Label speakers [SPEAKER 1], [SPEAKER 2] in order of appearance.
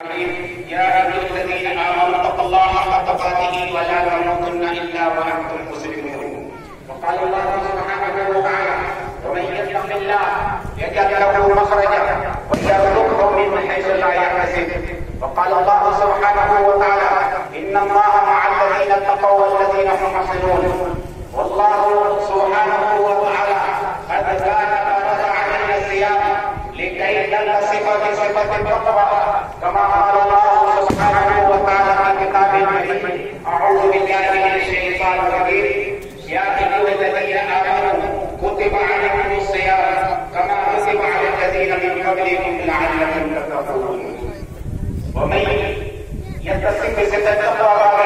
[SPEAKER 1] يا أيها الذين آمنوا اتقوا الله حق تقاته ولا تموتن إلا وأنتم مسلمون. وقال الله سبحانه وتعالى ومن يتق الله يجعل له مخرجا ويرزقه من حيث لا يحتسب. وقال الله سبحانه وتعالى إن الله مع الذين اتقوا والذين هم محسنون كما قال الله سبحانه وتعالى كتابه أعوذ بالله من الشيطان الرجيم. يا أيها الذين آمنوا كتب عليكم الصيام كما كتب على الذين من قبلكم ومن يتصف بصفة التقوى